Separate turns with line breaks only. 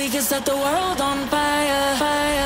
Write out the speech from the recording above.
We can set the world on fire, fire.